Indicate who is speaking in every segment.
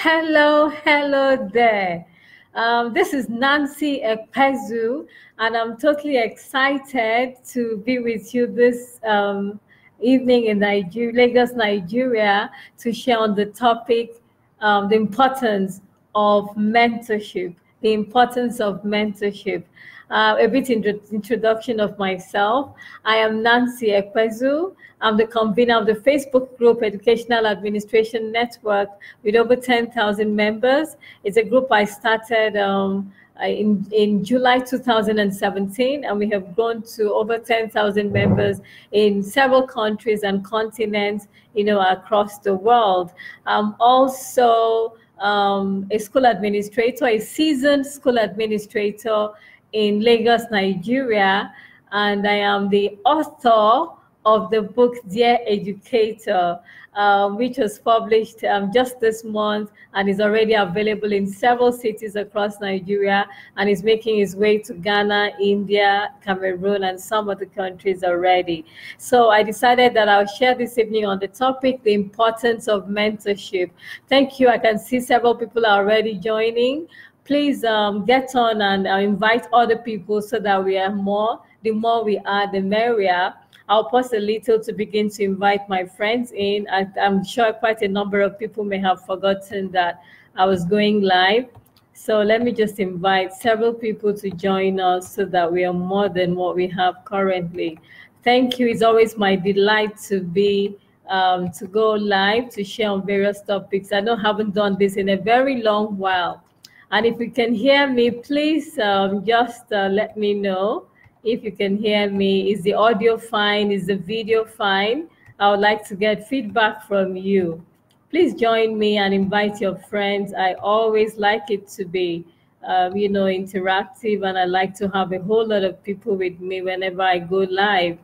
Speaker 1: hello, hello there. Um, this is Nancy Ekpezu, and I'm totally excited to be with you this um, evening in Nigeria, Lagos, Nigeria, to share on the topic um, the importance of mentorship. The importance of mentorship. Uh, a bit in introduction of myself. I am Nancy Ekpezu. I'm the convener of the Facebook group Educational Administration Network with over 10,000 members. It's a group I started um, in, in July 2017, and we have grown to over 10,000 members in several countries and continents, you know, across the world. I'm also um, a school administrator, a seasoned school administrator in Lagos, Nigeria, and I am the author of the book Dear Educator, um, which was published um, just this month and is already available in several cities across Nigeria and is making its way to Ghana, India, Cameroon, and some other countries already. So I decided that I'll share this evening on the topic, the importance of mentorship. Thank you. I can see several people are already joining please um, get on and uh, invite other people so that we are more. The more we are, the merrier. I'll pause a little to begin to invite my friends in. I, I'm sure quite a number of people may have forgotten that I was going live. So let me just invite several people to join us so that we are more than what we have currently. Thank you. It's always my delight to be um, to go live to share on various topics. I know I haven't done this in a very long while. And if you can hear me, please um, just uh, let me know if you can hear me. Is the audio fine? Is the video fine? I would like to get feedback from you. Please join me and invite your friends. I always like it to be, um, you know, interactive, and I like to have a whole lot of people with me whenever I go live.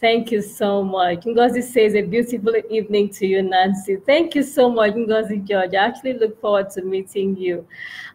Speaker 1: Thank you so much. Ngozi says a beautiful evening to you, Nancy. Thank you so much, Ngozi George. I actually look forward to meeting you.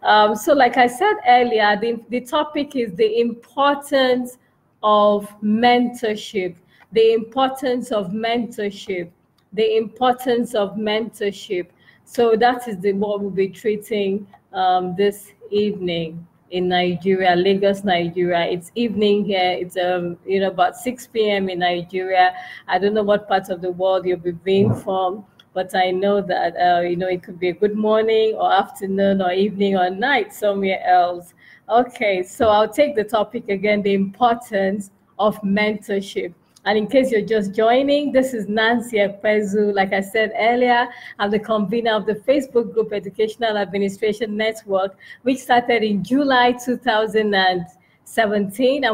Speaker 1: Um, so like I said earlier, the, the topic is the importance of mentorship, the importance of mentorship, the importance of mentorship. So that is the what we'll be treating um, this evening in Nigeria, Lagos, Nigeria. It's evening here. It's um, you know about 6 p.m. in Nigeria. I don't know what part of the world you'll be being from, but I know that uh, you know it could be a good morning or afternoon or evening or night somewhere else. Okay, so I'll take the topic again: the importance of mentorship. And in case you're just joining, this is Nancy Ekpezu. Like I said earlier, I'm the convener of the Facebook group Educational Administration Network, which started in July 2000. and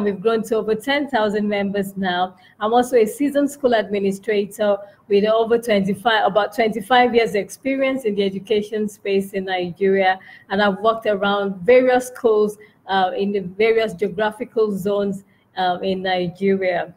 Speaker 1: we've grown to over 10,000 members now. I'm also a seasoned school administrator with over 25, about 25 years experience in the education space in Nigeria, and I've worked around various schools uh, in the various geographical zones uh, in Nigeria.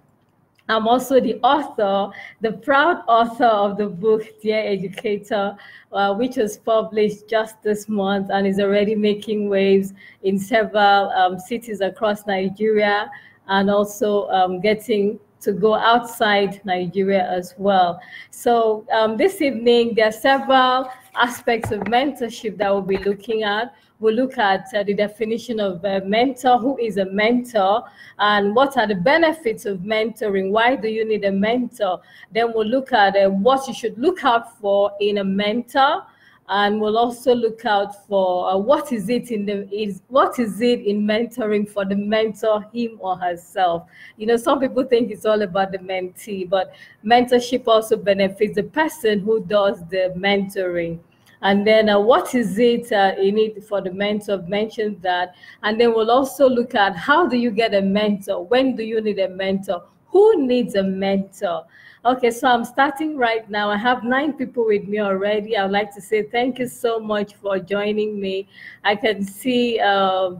Speaker 1: I'm also the author, the proud author of the book Dear Educator, uh, which was published just this month and is already making waves in several um, cities across Nigeria and also um, getting to go outside Nigeria as well. So um, this evening, there are several aspects of mentorship that we'll be looking at we'll look at uh, the definition of a mentor, who is a mentor, and what are the benefits of mentoring, why do you need a mentor? Then we'll look at uh, what you should look out for in a mentor, and we'll also look out for uh, what is it in the is what is it in mentoring for the mentor him or herself? You know some people think it's all about the mentee but mentorship also benefits the person who does the mentoring and then uh, what is it uh, in it for the mentor? I've mentioned that. And then we'll also look at how do you get a mentor? When do you need a mentor? Who needs a mentor? Okay, so I'm starting right now. I have nine people with me already. I would like to say thank you so much for joining me. I can see uh,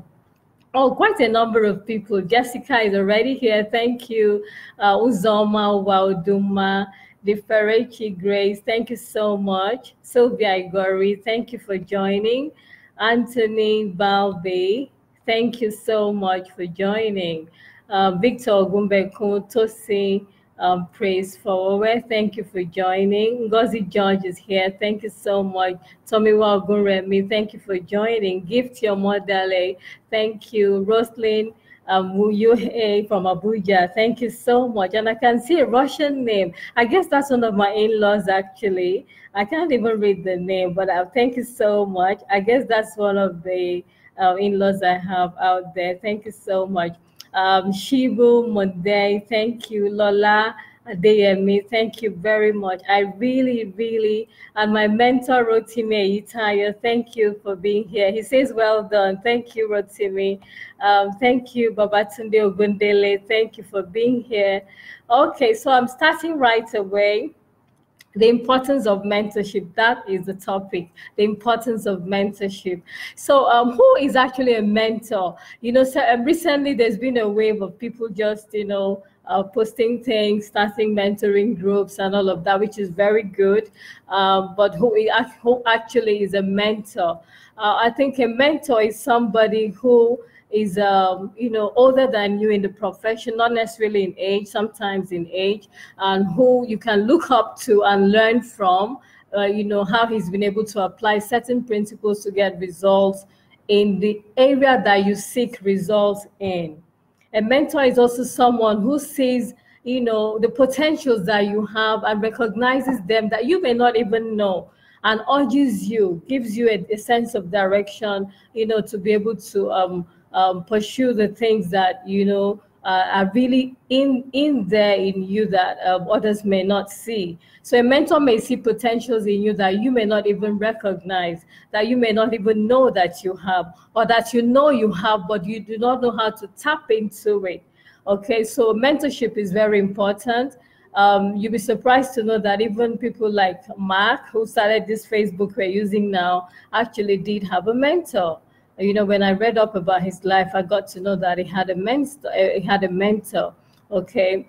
Speaker 1: Oh, quite a number of people. Jessica is already here. Thank you. Uh, Uzoma Wauduma, the Ferrechi Grace, thank you so much. Sylvia Igori, thank you for joining. Anthony Balbi, thank you so much for joining. Uh, Victor Ogumbekun, Tosi, um, praise forward. Thank you for joining. Ngozi George is here. Thank you so much. Tommy Wagunremi, thank you for joining. Gift your Modale, thank you. Roslyn um, from Abuja, thank you so much. And I can see a Russian name. I guess that's one of my in-laws actually. I can't even read the name, but uh, thank you so much. I guess that's one of the uh, in-laws I have out there. Thank you so much. Um, Shibu Monday, thank you. Lola Adeyemi, thank you very much. I really, really, and my mentor Rotimi Itaya, thank you for being here. He says, well done. Thank you, Rotimi. Um, thank you, Babatunde Ogundele. Thank you for being here. Okay, so I'm starting right away the importance of mentorship that is the topic the importance of mentorship so um, who is actually a mentor you know so um, recently there's been a wave of people just you know uh, posting things starting mentoring groups and all of that which is very good um, but who, who actually is a mentor uh, i think a mentor is somebody who is um, you know older than you in the profession, not necessarily in age, sometimes in age, and who you can look up to and learn from. Uh, you know how he's been able to apply certain principles to get results in the area that you seek results in. A mentor is also someone who sees you know the potentials that you have and recognizes them that you may not even know and urges you gives you a, a sense of direction you know to be able to um, um, pursue the things that you know uh, are really in in there in you that uh, others may not see. So a mentor may see potentials in you that you may not even recognize, that you may not even know that you have, or that you know you have, but you do not know how to tap into it. Okay, so mentorship is very important. Um, you'll be surprised to know that even people like Mark, who started this Facebook we're using now, actually did have a mentor you know, when I read up about his life, I got to know that he had a mentor. Eh, he had a mentor. Okay,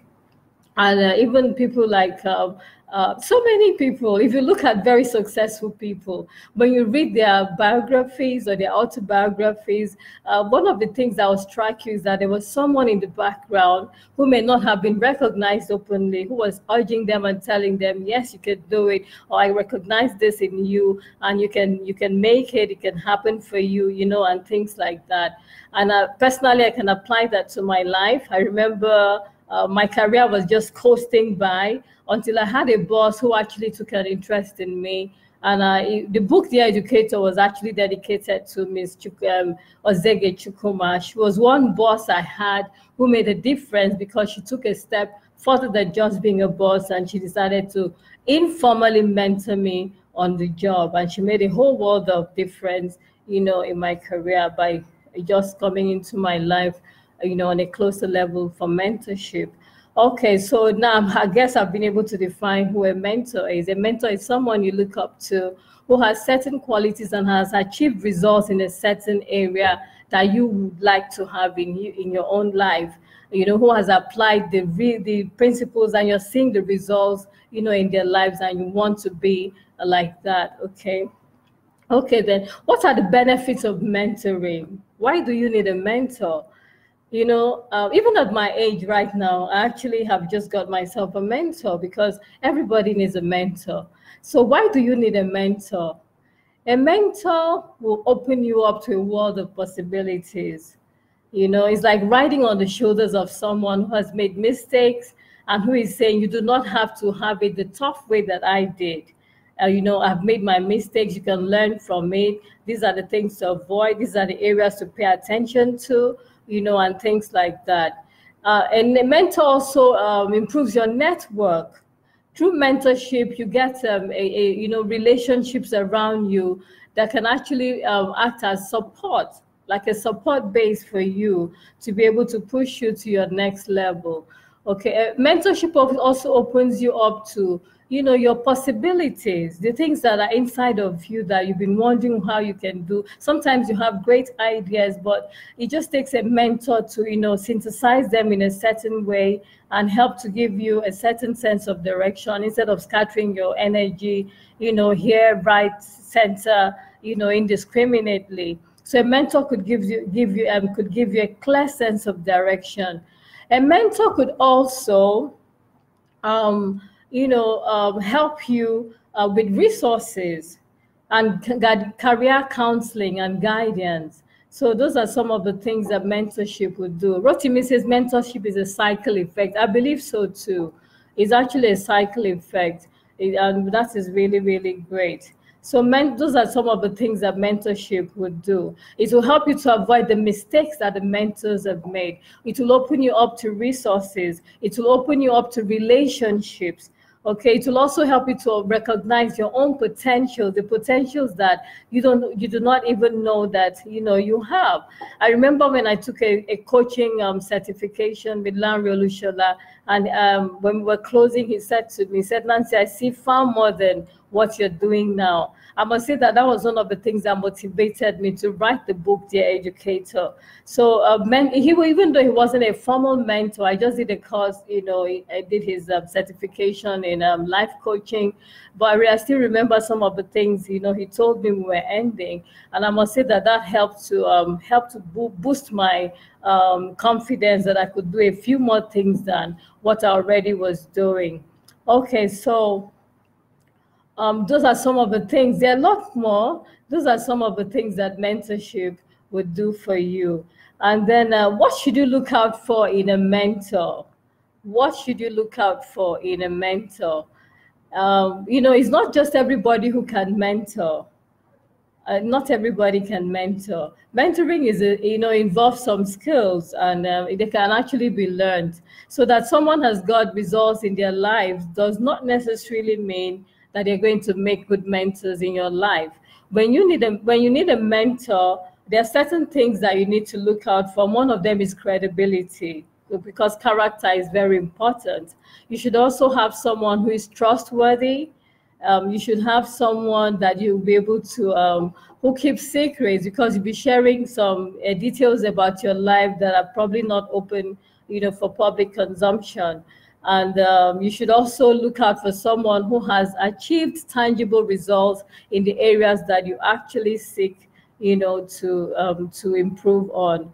Speaker 1: and uh, even people like uh, uh, so many people, if you look at very successful people, when you read their biographies or their autobiographies, uh, one of the things that will strike you is that there was someone in the background who may not have been recognized openly, who was urging them and telling them, yes, you can do it, or I recognize this in you, and you can you can make it, it can happen for you, you know, and things like that. And uh, personally, I can apply that to my life. I remember uh, my career was just coasting by until I had a boss who actually took an interest in me. And the book, The Educator, was actually dedicated to Ms. Chuk um, Ozege Chukuma. She was one boss I had who made a difference because she took a step further than just being a boss and she decided to informally mentor me on the job. And she made a whole world of difference, you know, in my career by just coming into my life you know, on a closer level for mentorship. Okay, so now I guess I've been able to define who a mentor is. A mentor is someone you look up to who has certain qualities and has achieved results in a certain area that you would like to have in you in your own life. You know, who has applied the the principles and you're seeing the results, you know, in their lives and you want to be like that. Okay. Okay, then what are the benefits of mentoring? Why do you need a mentor? You know, uh, even at my age right now, I actually have just got myself a mentor because everybody needs a mentor. So why do you need a mentor? A mentor will open you up to a world of possibilities. You know, it's like riding on the shoulders of someone who has made mistakes and who is saying, you do not have to have it the tough way that I did. Uh, you know, I've made my mistakes. You can learn from it. These are the things to avoid. These are the areas to pay attention to you know, and things like that. Uh, and a mentor also um, improves your network. Through mentorship, you get um, a, a, you know relationships around you that can actually um, act as support, like a support base for you to be able to push you to your next level. Okay, uh, mentorship also opens you up to you know your possibilities the things that are inside of you that you've been wondering how you can do. Sometimes you have great ideas but it just takes a mentor to you know synthesize them in a certain way and help to give you a certain sense of direction instead of scattering your energy you know here right center you know indiscriminately. So a mentor could give you give you um, could give you a clear sense of direction. A mentor could also um, you know, um, help you uh, with resources and career counseling and guidance. So those are some of the things that mentorship would do. Rotimi says mentorship is a cycle effect. I believe so too. It's actually a cycle effect, and that is really, really great. So men, those are some of the things that mentorship would do. It will help you to avoid the mistakes that the mentors have made. It will open you up to resources. It will open you up to relationships. Okay, it will also help you to recognize your own potential, the potentials that you don't, you do not even know that you know you have. I remember when I took a, a coaching um, certification with Lanre Olusola, and um, when we were closing, he said to me, he said, Nancy, I see far more than what you're doing now. I must say that that was one of the things that motivated me to write the book, Dear Educator. So, uh, men, he even though he wasn't a formal mentor, I just did a course, you know, I did his um, certification in um, life coaching. But I still remember some of the things, you know, he told me we were ending. And I must say that that helped to um, help to bo boost my um, confidence that I could do a few more things than what I already was doing. Okay, so um, those are some of the things. There are a lot more. Those are some of the things that mentorship would do for you. And then, uh, what should you look out for in a mentor? What should you look out for in a mentor? Um, you know, it's not just everybody who can mentor. Uh, not everybody can mentor. Mentoring is, a, you know, involves some skills and uh, they can actually be learned. So that someone has got results in their lives does not necessarily mean that you're going to make good mentors in your life. When you need a when you need a mentor, there are certain things that you need to look out for. One of them is credibility because character is very important. You should also have someone who is trustworthy. Um, you should have someone that you'll be able to um, who keeps secrets because you'll be sharing some uh, details about your life that are probably not open, you know, for public consumption. And um, you should also look out for someone who has achieved tangible results in the areas that you actually seek, you know, to um, to improve on.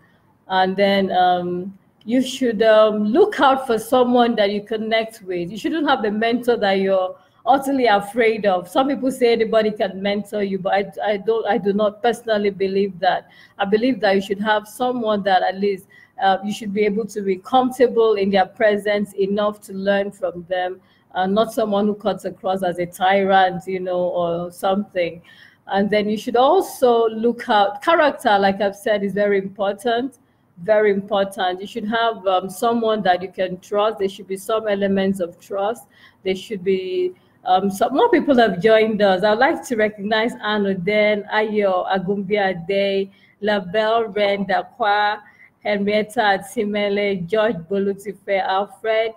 Speaker 1: And then um, you should um, look out for someone that you connect with. You shouldn't have a mentor that you're utterly afraid of. Some people say anybody can mentor you, but I, I don't. I do not personally believe that. I believe that you should have someone that at least uh, you should be able to be comfortable in their presence enough to learn from them, uh, not someone who cuts across as a tyrant, you know, or something. And then you should also look out, character, like I've said, is very important, very important. You should have um, someone that you can trust. There should be some elements of trust. There should be um, some more people have joined us. I'd like to recognize Anne Oden, Ayo Agumbia Day, Labelle Rendakwa, Henrietta Atsimele, George Bolutife, Alfred,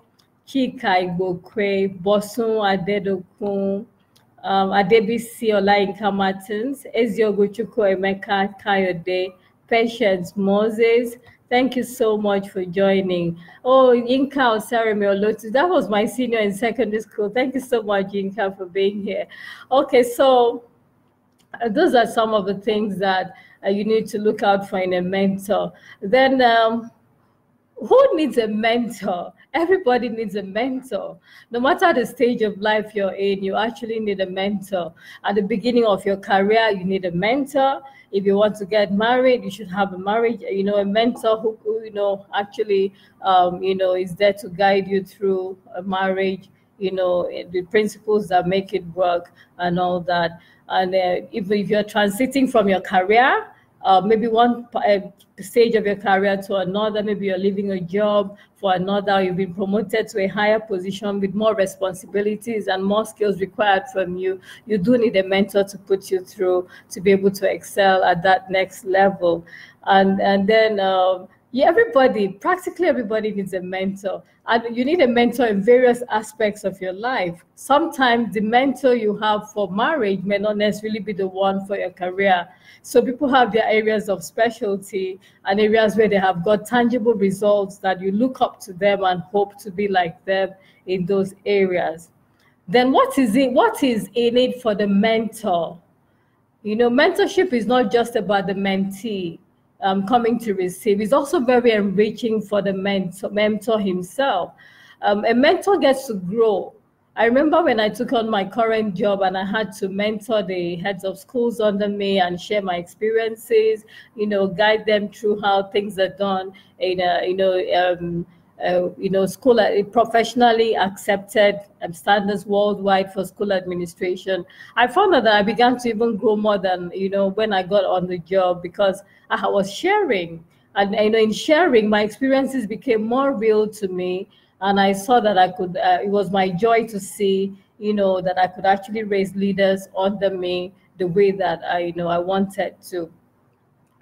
Speaker 1: Chika Igbokwe, Bosun Adedokun, um, Adebisi Olayinka Martins, Eziogo Emeka Kayode, Patience Moses. Thank you so much for joining. Oh, Yinka Osareme Olotu, that was my senior in secondary school. Thank you so much, Yinka, for being here. Okay, so uh, those are some of the things that uh, you need to look out for in a mentor. Then, um, who needs a mentor? Everybody needs a mentor. No matter the stage of life you're in, you actually need a mentor. At the beginning of your career, you need a mentor. If you want to get married, you should have a marriage, you know, a mentor who, who you know, actually, um, you know, is there to guide you through a marriage, you know, the principles that make it work and all that. And uh, if, if you're transiting from your career, uh, maybe one uh, stage of your career to another, maybe you're leaving a job for another, you've been promoted to a higher position with more responsibilities and more skills required from you, you do need a mentor to put you through to be able to excel at that next level. And, and then um, yeah, everybody, practically everybody needs a mentor. And you need a mentor in various aspects of your life. Sometimes the mentor you have for marriage may not necessarily be the one for your career. So people have their areas of specialty and areas where they have got tangible results that you look up to them and hope to be like them in those areas. Then what is it? What is in it for the mentor? You know, mentorship is not just about the mentee um, coming to receive. is also very enriching for the mentor, mentor himself. um, a mentor gets to grow. I remember when I took on my current job and I had to mentor the heads of schools under me and share my experiences, you know, guide them through how things are done in a, you know, um, uh, you know, school uh, professionally accepted um, standards worldwide for school administration. I found that I began to even grow more than you know when I got on the job because I was sharing, and you know, in sharing, my experiences became more real to me, and I saw that I could. Uh, it was my joy to see, you know, that I could actually raise leaders under me the way that I, you know, I wanted to.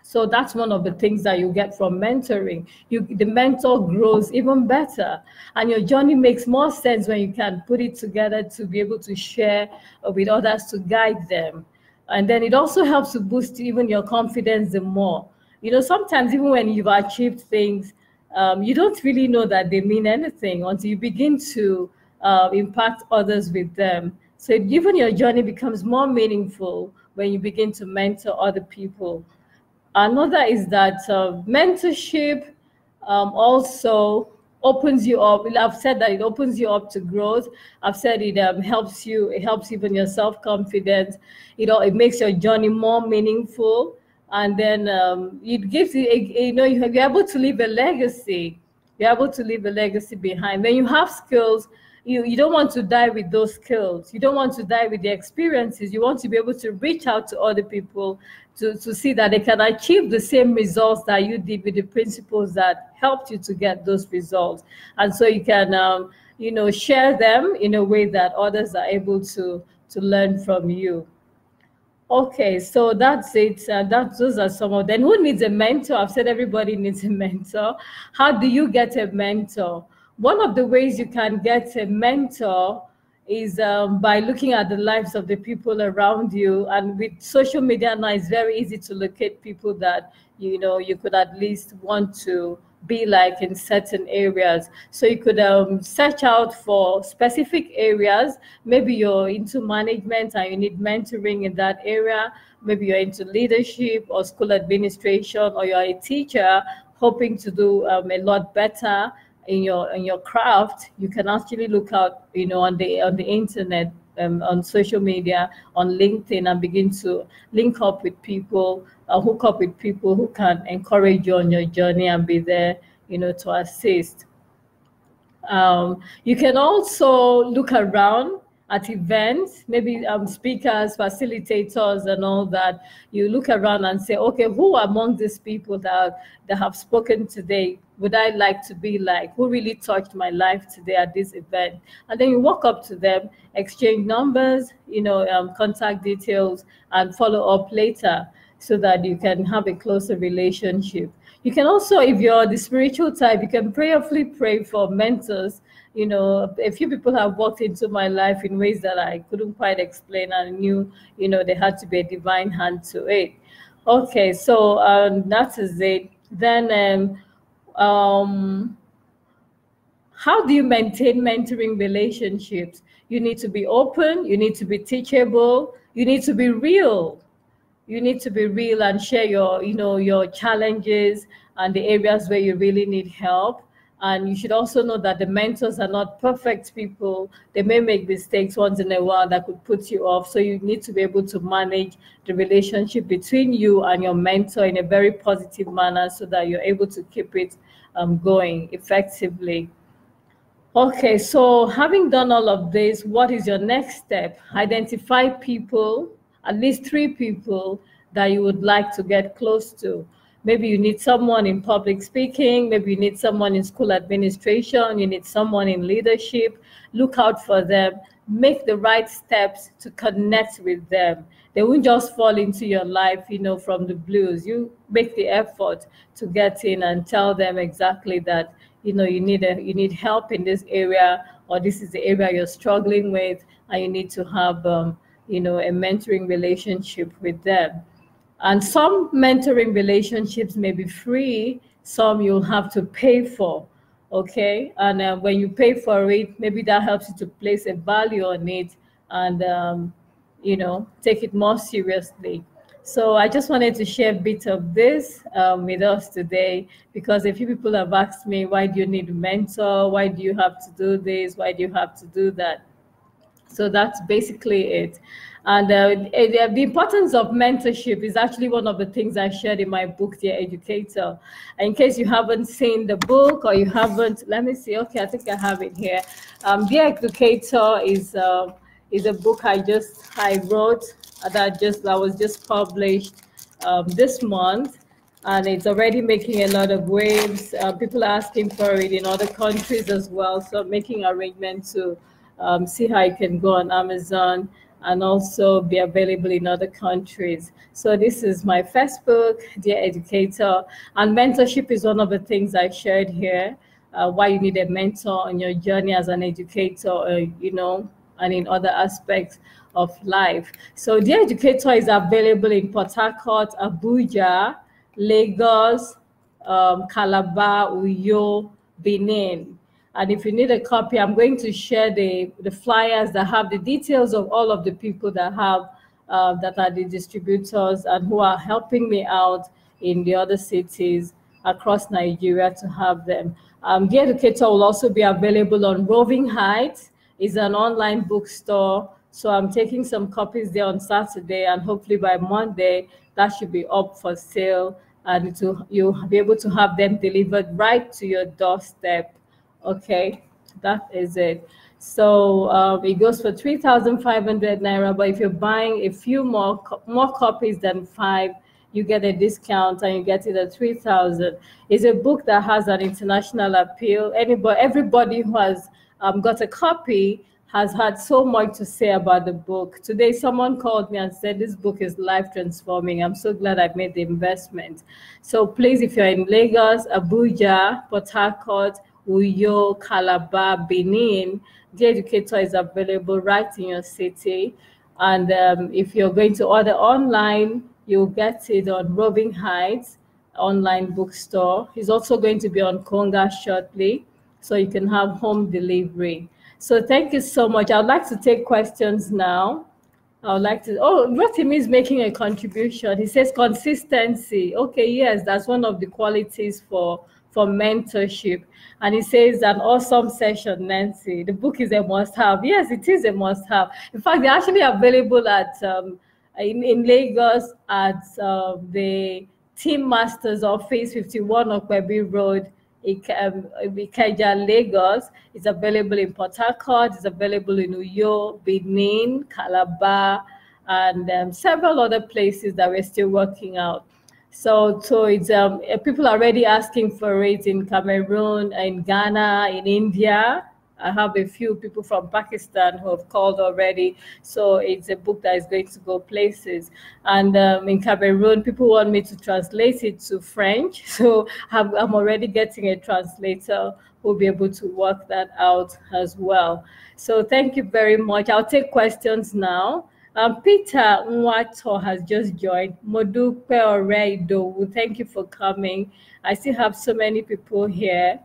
Speaker 1: So that's one of the things that you get from mentoring. You, the mentor grows even better, and your journey makes more sense when you can put it together to be able to share with others to guide them. And then it also helps to boost even your confidence the more. You know, sometimes even when you've achieved things, um, you don't really know that they mean anything until you begin to uh, impact others with them. So even your journey becomes more meaningful when you begin to mentor other people. Another is that uh, mentorship um, also opens you up. I've said that it opens you up to growth. I've said it um, helps you. It helps even your self confidence. You know, it makes your journey more meaningful, and then um, it gives you. You know, you're able to leave a legacy. You're able to leave a legacy behind. When you have skills, you, you don't want to die with those skills. You don't want to die with the experiences. You want to be able to reach out to other people to, to see that they can achieve the same results that you did with the principles that helped you to get those results. And so you can, um, you know, share them in a way that others are able to, to learn from you. Okay, so that's it. Uh, that those are some of them. Who needs a mentor? I've said everybody needs a mentor. How do you get a mentor? one of the ways you can get a mentor is um, by looking at the lives of the people around you. And with social media now, it's very easy to locate people that you know you could at least want to be like in certain areas. So you could um, search out for specific areas. Maybe you're into management and you need mentoring in that area. Maybe you're into leadership or school administration, or you're a teacher hoping to do um, a lot better in your in your craft, you can actually look out, you know, on the on the internet, um, on social media, on LinkedIn, and begin to link up with people, uh, hook up with people who can encourage you on your journey and be there, you know, to assist. Um, you can also look around at events, maybe um, speakers, facilitators, and all that. You look around and say, okay, who among these people that, that have spoken today would I like to be like? Who really touched my life today at this event? And then you walk up to them, exchange numbers, you know, um, contact details, and follow up later so that you can have a closer relationship. You can also, if you're the spiritual type, you can prayerfully pray for mentors. You know, a few people have walked into my life in ways that I couldn't quite explain and knew, you know, there had to be a divine hand to it. Okay, so um, that is it. Then um, um, how do you maintain mentoring relationships? You need to be open, you need to be teachable, you need to be real. You need to be real and share your, you know, your challenges and the areas where you really need help. And you should also know that the mentors are not perfect people. They may make mistakes once in a while that could put you off. So you need to be able to manage the relationship between you and your mentor in a very positive manner so that you're able to keep it um, going effectively. Okay, so having done all of this, what is your next step? Identify people, at least three people that you would like to get close to. Maybe you need someone in public speaking, maybe you need someone in school administration, you need someone in leadership. Look out for them. Make the right steps to connect with them. They won't just fall into your life, you know, from the blues. You make the effort to get in and tell them exactly that, you know, you need a, you need help in this area, or this is the area you're struggling with, and you need to have, um, you know, a mentoring relationship with them and some mentoring relationships may be free, some you'll have to pay for. Okay. And uh, when you pay for it, maybe that helps you to place a value on it and, um, you know, take it more seriously. So I just wanted to share a bit of this um, with us today because a few people have asked me, why do you need a mentor? Why do you have to do this? Why do you have to do that? So that's basically it. And uh, the importance of mentorship is actually one of the things I shared in my book, Dear Educator. In case you haven't seen the book or you haven't, let me see. Okay, I think I have it here. Um, Dear Educator is uh, is a book I just I wrote that just that was just published um, this month, and it's already making a lot of waves. Uh, people are asking for it in other countries as well, so making arrangements to um, see how it can go on Amazon and also be available in other countries. So this is my first book, Dear Educator, and mentorship is one of the things I shared here. Uh, why you need a mentor on your journey as an educator, uh, you know, and in other aspects of life. So Dear Educator is available in Port Harcourt, Abuja, Lagos, um, Calabar, Uyo, Benin. And if you need a copy, I'm going to share the, the flyers that have the details of all of the people that have uh, that are the distributors and who are helping me out in the other cities across Nigeria to have them. Um, the Educator will also be available on Roving Heights. It's an online bookstore. So I'm taking some copies there on Saturday, and hopefully by Monday, that should be up for sale. And to, you'll be able to have them delivered right to your doorstep Okay, that is it. So uh, it goes for 3,500 Naira, but if you're buying a few more, more copies than five, you get a discount and you get it at 3,000. It's a book that has an international appeal. Anybody, everybody who has um, got a copy has had so much to say about the book. Today, someone called me and said, This book is life transforming. I'm so glad I made the investment. So please, if you're in Lagos, Abuja, Port Harcourt, Uyo, Calabar, Benin, the educator is available right in your city. And um, if you're going to order online, you'll get it on Roving Heights online bookstore. He's also going to be on Konga shortly, so you can have home delivery. So thank you so much. I'd like to take questions now. I would like to, oh, Rotimi is making a contribution. He says consistency. Okay, yes, that's one of the qualities for, for mentorship. And he says, an awesome session, Nancy. The book is a must have. Yes, it is a must have. In fact, they're actually available at um, in, in Lagos at uh, the Team Masters office, 51 Okwebi Road, um, Ikeja, Lagos. It's available in Port Harcourt, it's available in Uyo, Benin, Calabar, and um, several other places that we're still working out. So, so it's um, eh, people are already asking for it in Cameroon, in Ghana, in India. I have a few people from Pakistan who have called already. So it's a book that is going to go places. And um, in Cameroon, people want me to translate it to French. So I'm, I'm already getting a translator who will be able to work that out as well. So thank you very much. I'll take questions now. Um, Peter Nwato has just joined. Modupe Oreido, thank you for coming. I still have so many people here.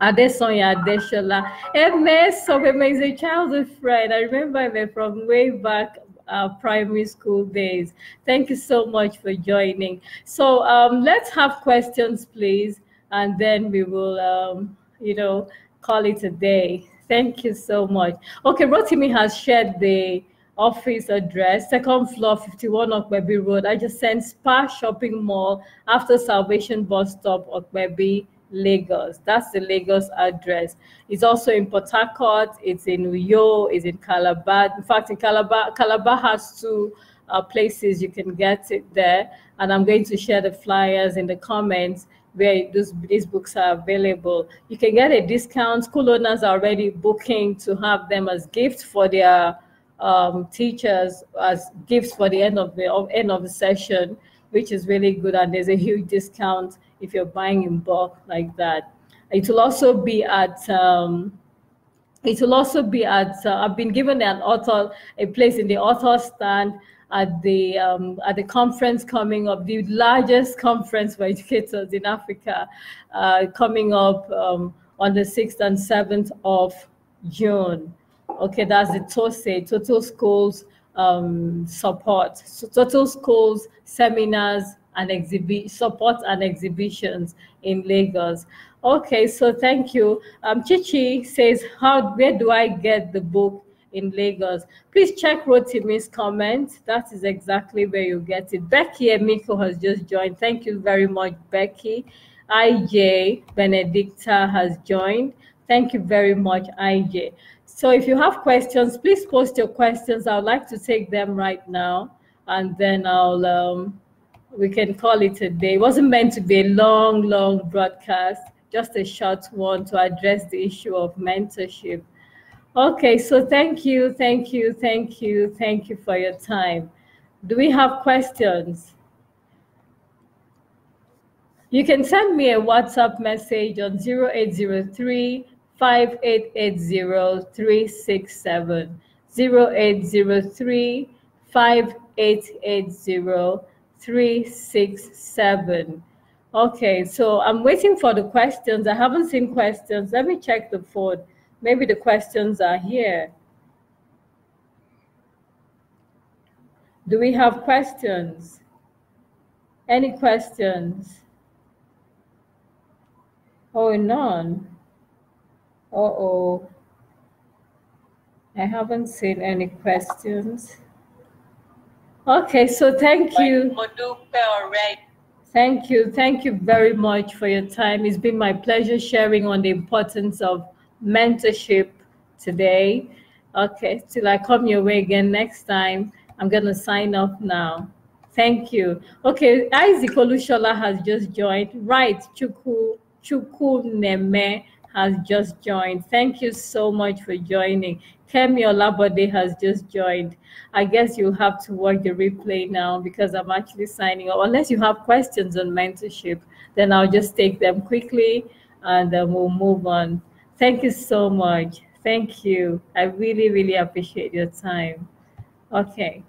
Speaker 1: Adesonya Adeshola. Ernest Sobeme is a childhood friend. I remember him from way back uh, primary school days. Thank you so much for joining. So um, let's have questions, please, and then we will, um, you know, call it a day. Thank you so much. Okay, Rotimi has shared the office address, second floor, 51 Okwebi Road, I just sent Spa Shopping Mall after Salvation Bus Stop, Okwebi, Lagos. That's the Lagos address. It's also in Port Harcourt, it's in Uyo, it's in Calabar. In fact, in Calabar, Calabar has two uh, places you can get it there. And I'm going to share the flyers in the comments where those, these books are available. You can get a discount. School owners are already booking to have them as gifts for their um, teachers as gifts for the end of the end of the session, which is really good. And there's a huge discount if you're buying in bulk like that. It will also be at um, it will also be at uh, I've been given an author a place in the author stand at the um, at the conference coming up, the largest conference for educators in Africa, uh, coming up um, on the 6th and 7th of June. Okay, that's the TOSE, Total Schools um, support. So total schools, seminars, and exhibit support and exhibitions in Lagos. Okay, so thank you. Um, Chichi says, how where do I get the book in Lagos? Please check Rotimi's comment. That is exactly where you get it. Becky Emiko has just joined. Thank you very much, Becky. IJ Benedicta has joined. Thank you very much, IJ. So if you have questions, please post your questions. I would like to take them right now, and then I'll um, we can call it a day. It wasn't meant to be a long, long broadcast, just a short one to address the issue of mentorship. Okay, so thank you, thank you, thank you, thank you for your time. Do we have questions? You can send me a WhatsApp message on 0803 5880 367. 0803 5880 367. Okay, so I'm waiting for the questions. I haven't seen questions. Let me check the phone. Maybe the questions are here. Do we have questions? Any questions? Oh, none. Uh-oh. I haven't seen any questions. Okay, so thank you. Thank you. Thank you very much for your time. It's been my pleasure sharing on the importance of mentorship today. Okay, till I come your way again next time, I'm going to sign off now. Thank you. Okay, Isaac Olushola has just joined. Right, Chuku, Chuku Neme has just joined. Thank you so much for joining. Kemi Olabode has just joined. I guess you'll have to watch the replay now because I'm actually signing up. Unless you have questions on mentorship, then I'll just take them quickly and then we'll move on. Thank you so much. Thank you. I really, really appreciate your time. Okay.